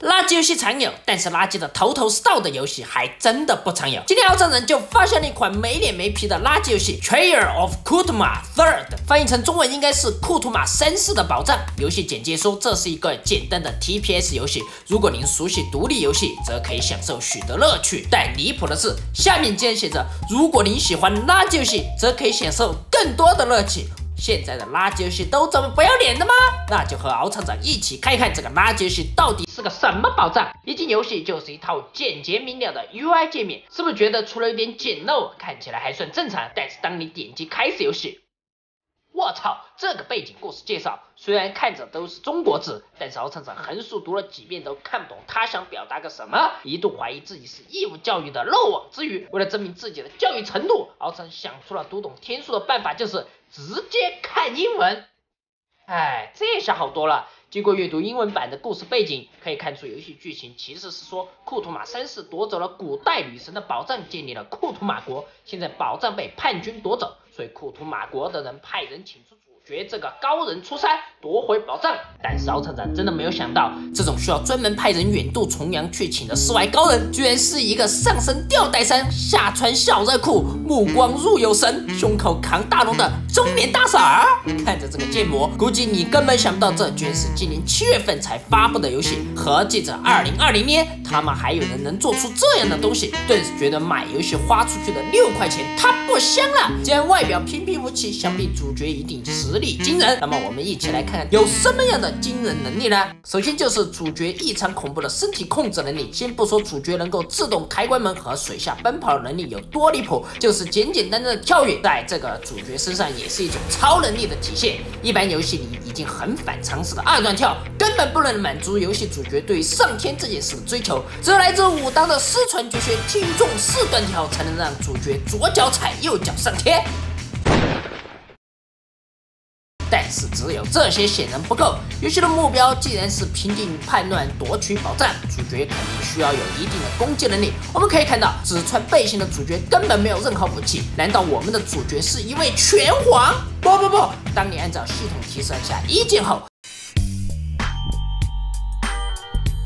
垃圾游戏常有，但是垃圾的头头是道的游戏还真的不常有。今天敖长人就发现了一款没脸没皮的垃圾游戏《Trail of Kutma Third》，翻译成中文应该是库图马三世的宝藏。游戏简介说，这是一个简单的 TPS 游戏。如果您熟悉独立游戏，则可以享受许多乐趣。但离谱的是，下面竟然写着：如果您喜欢垃圾游戏，则可以享受更多的乐趣。现在的垃圾游戏都这么不要脸的吗？那就和敖厂长一起看一看这个垃圾游戏到底是个什么宝藏。一进游戏就是一套简洁明了的 UI 界面，是不是觉得除了有点简陋，看起来还算正常？但是当你点击开始游戏，我操，这个背景故事介绍虽然看着都是中国字，但是敖厂长横竖读了几遍都看不懂他想表达个什么，一度怀疑自己是义务教育的漏网之鱼。为了证明自己的教育程度，敖厂想出了读懂天书的办法，就是。直接看英文，哎，这下好多了。经过阅读英文版的故事背景，可以看出游戏剧情其实是说库图马三世夺走了古代女神的宝藏，建立了库图马国。现在宝藏被叛军夺走，所以库图马国的人派人请出。学这个高人出山夺回宝藏，但是敖厂长真的没有想到，这种需要专门派人远渡重洋去请的世外高人，居然是一个上身吊带衫、下穿小热裤、目光如有神、胸口扛大龙的中年大婶儿。看着这个建模，估计你根本想不到，这居然是今年七月份才发布的游戏。合计着二零二零年，他们还有人能做出这样的东西，顿时觉得买游戏花出去的六块钱，它不香了。既然外表平平无奇，想必主角一定实。力惊人，那么我们一起来看看有什么样的惊人能力呢？首先就是主角异常恐怖的身体控制能力。先不说主角能够自动开关门和水下奔跑的能力有多离谱，就是简简单单的跳跃，在这个主角身上也是一种超能力的体现。一般游戏里已经很反常识的二段跳，根本不能满足游戏主角对上天这件事的追求。只有来自武当的失传绝学听众四段跳，才能让主角左脚踩右脚上天。是只有这些显然不够。游戏的目标既然是平定叛乱、夺取宝藏，主角肯定需要有一定的攻击能力。我们可以看到，只穿背心的主角根本没有任何武器。难道我们的主角是一位拳皇？不不不！当你按照系统提示按下一键后，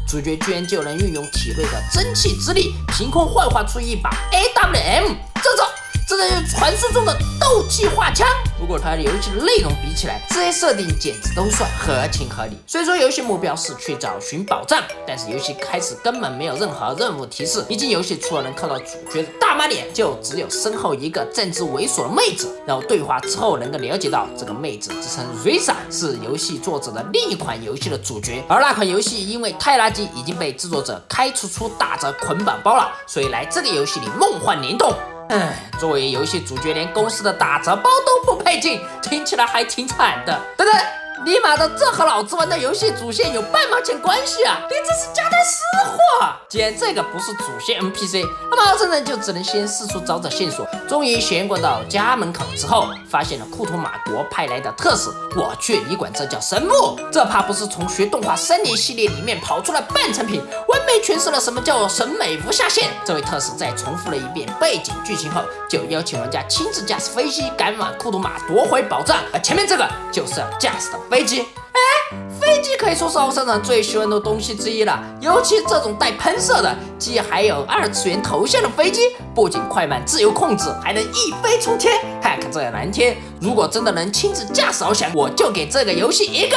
主角居然就能运用体内的真气之力，凭空幻化出一把 AWM。这招。这就是传说中的斗气化枪。不过它游戏的内容比起来，这些设定简直都算合情合理。虽说游戏目标是去找寻宝藏，但是游戏开始根本没有任何任务提示。一进游戏，除了能看到主角的大妈脸，就只有身后一个正直猥琐的妹子。然后对话之后，能够了解到这个妹子自称 Risa，是游戏作者的另一款游戏的主角。而那款游戏因为太垃圾，已经被制作者开出出打折捆绑包了，所以来这个游戏里梦幻联动。唉，作为游戏主角，连公司的打折包都不配进，听起来还挺惨的。等等。尼玛的，这和老子玩的游戏主线有半毛钱关系啊！你这是夹带私货。既然这个不是主线 NPC，那么真人就只能先四处找找线索。终于闲逛到家门口之后，发现了库图马国派来的特使。我去，你管这叫神木？这怕不是从学动画三年系列里面跑出来半成品，完美诠释了什么叫审美无下限。这位特使在重复了一遍背景剧情后，就邀请玩家亲自驾驶飞机赶往库图马夺回宝藏。而前面这个就是要驾驶的。飞机，哎，飞机可以说是奥山上最喜欢的东西之一了，尤其这种带喷射的，既还有二次元头像的飞机，不仅快慢自由控制，还能一飞冲天。看看这蓝天，如果真的能亲自驾驶翱翔，我就给这个游戏一个。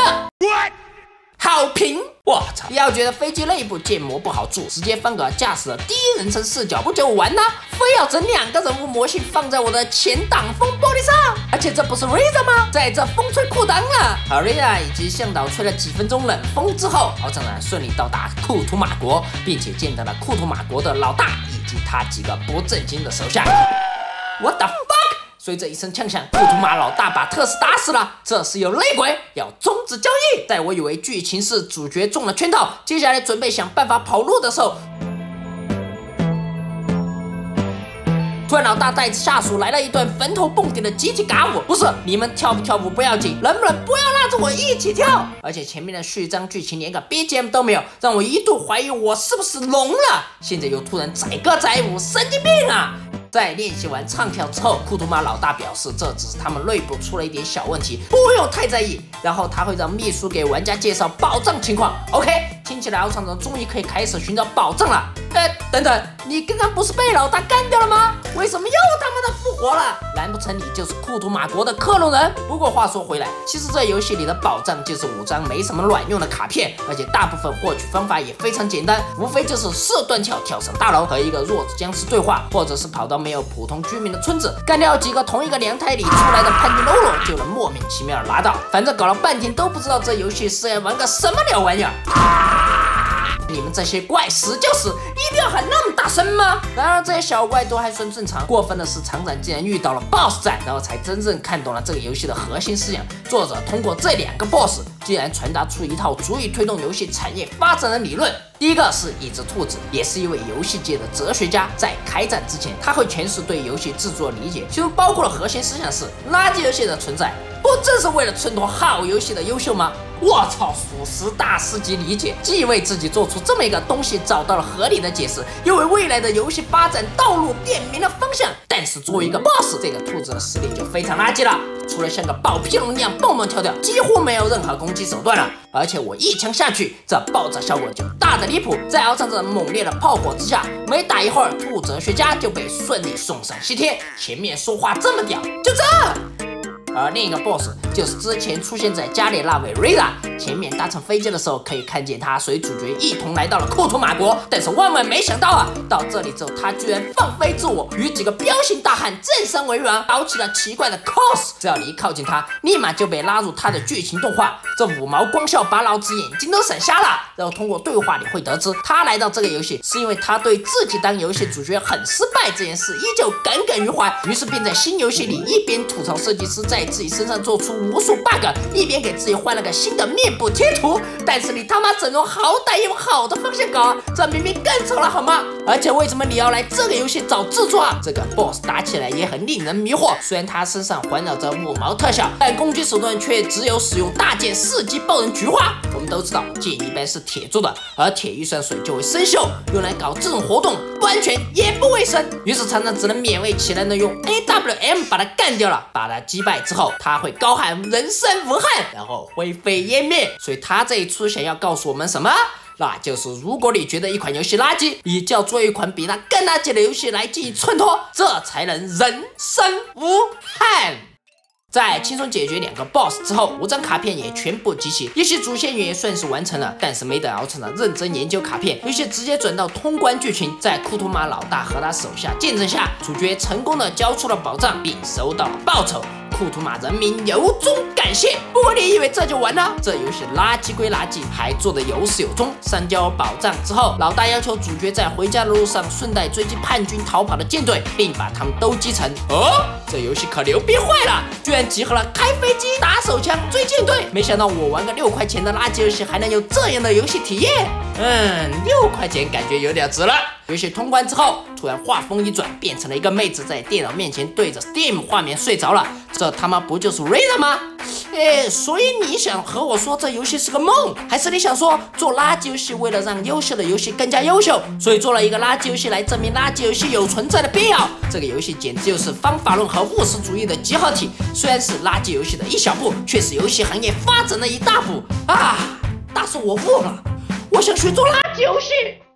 好评！我操！要觉得飞机内部建模不好做，直接放个驾驶的第一人称视角不就完了？非要整两个人物模型放在我的前挡风玻璃上，而且这不是 razr 吗？在这风吹裤裆了。而 Riza 以及向导吹了几分钟冷风之后，敖正然顺利到达库图马国，并且见到了库图马国的老大以及他几个不正经的手下。What the fuck！随着一声枪响，库图马老大把特使打死了。这是有内鬼，要终止交易。在我以为剧情是主角中了圈套，接下来准备想办法跑路的时候，突然老大带着下属来了一段坟头蹦迪的集体尬舞。不是你们跳不跳舞不要紧，能不能不要拉着我一起跳？而且前面的序章剧情连个 BGM 都没有，让我一度怀疑我是不是聋了。现在又突然载歌载舞，神经病啊！在练习完唱跳之后，库图马老大表示这只是他们内部出了一点小问题，不用太在意。然后他会让秘书给玩家介绍宝藏情况。OK，听起来奥厂长终于可以开始寻找宝藏了。哎，等等，你刚刚不是被老大干掉了吗？为什么又他妈的活了？难不成你就是库图马国的克隆人？不过话说回来，其实这游戏里的宝藏就是五张没什么卵用的卡片，而且大部分获取方法也非常简单，无非就是射断桥跳上大楼，和一个弱智僵尸对话，或者是跑到没有普通居民的村子，干掉几个同一个娘胎里出来的叛军喽啰，就能莫名其妙拿到。反正搞了半天都不知道这游戏是要玩个什么鸟玩意儿。你们这些怪死就死，一定要喊那么大声吗？然而这些小怪都还算正常，过分的是厂长竟然遇到了 BOSS 战，然后才真正看懂了这个游戏的核心思想。作者通过这两个 BOSS，竟然传达出一套足以推动游戏产业发展的理论。第一个是一只兔子，也是一位游戏界的哲学家。在开战之前，他会诠释对游戏制作理解，其中包括了核心思想是垃圾游戏的存在。不正是为了衬托好游戏的优秀吗？我操，属实大师级理解，既为自己做出这么一个东西找到了合理的解释，又为未来的游戏发展道路点明了方向。但是作为一个 boss，这个兔子的实力就非常垃圾了，除了像个暴皮龙一样蹦蹦跳跳，几乎没有任何攻击手段了。而且我一枪下去，这爆炸效果就大的离谱，在翱翔着猛烈的炮火之下，没打一会儿，兔哲学家就被顺利送上西天。前面说话这么屌，就这。而另一个 boss 就是之前出现在家里那位 Reza。前面搭乘飞机的时候，可以看见他随主角一同来到了库图马国。但是万万没想到啊，到这里之后，他居然放飞自我，与几个彪形大汉正身为王，搞起了奇怪的 cos。只要你一靠近他，立马就被拉入他的剧情动画。这五毛光效把老子眼睛都闪瞎了。然后通过对话，你会得知他来到这个游戏是因为他对自己当游戏主角很失败这件事依旧耿耿于怀，于是便在新游戏里一边吐槽设计师在自己身上做出无数 bug，一边给自己换了个新的面部贴图。但是你他妈整容好歹有好的方向搞，这明明更丑了好吗？而且为什么你要来这个游戏找制作啊？这个 boss 打起来也很令人迷惑。虽然他身上环绕着五毛特效，但攻击手段却只有使用大剑四级爆人菊花。我们都知道剑一般是铁做的，而铁遇上水就会生锈，用来搞这种活动不安全也不卫生。于是厂长只能勉为其难的用 AWM 把他干掉了。把他击败之后，他会高喊人生无憾，然后灰飞烟灭。所以他这一出想要告诉我们什么？那就是如果你觉得一款游戏垃圾，你就要做一款比它更垃圾的游戏来进行衬托，这才能人生无憾。在轻松解决两个 boss 之后，五张卡片也全部集齐，游戏主线也算是完成了。但是没等敖成长认真研究卡片，游戏直接转到通关剧情。在库图马老大和他手下见证下，主角成功的交出了宝藏，并收到了报酬。库图马人民由衷感谢。不过你以为这就完了？这游戏垃圾归垃圾，还做得有始有终。上交宝藏之后，老大要求主角在回家的路上顺带追击叛军逃跑的舰队，并把他们都击沉。哦，这游戏可牛逼坏了，居然集合了开飞机、打手枪、追舰队。没想到我玩个六块钱的垃圾游戏，还能有这样的游戏体验。嗯，六块钱感觉有点值了。游戏通关之后，突然画风一转，变成了一个妹子在电脑面前对着 Steam 画面睡着了。这他妈不就是 Rayna 吗？哎，所以你想和我说这游戏是个梦，还是你想说做垃圾游戏为了让优秀的游戏更加优秀，所以做了一个垃圾游戏来证明垃圾游戏有存在的必要？这个游戏简直就是方法论和务实主义的集合体。虽然是垃圾游戏的一小步，却是游戏行业发展的一大步啊！但是，我悟了，我想学做垃圾游戏。